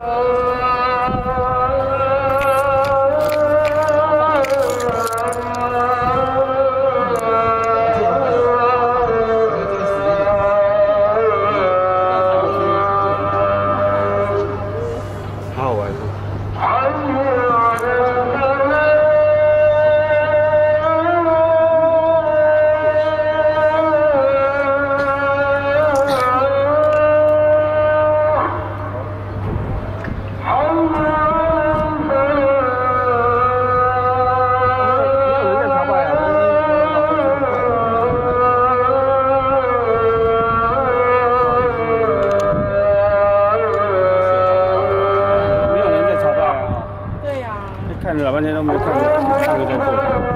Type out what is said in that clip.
How was it? 看了老半天都没有看过，看过在做。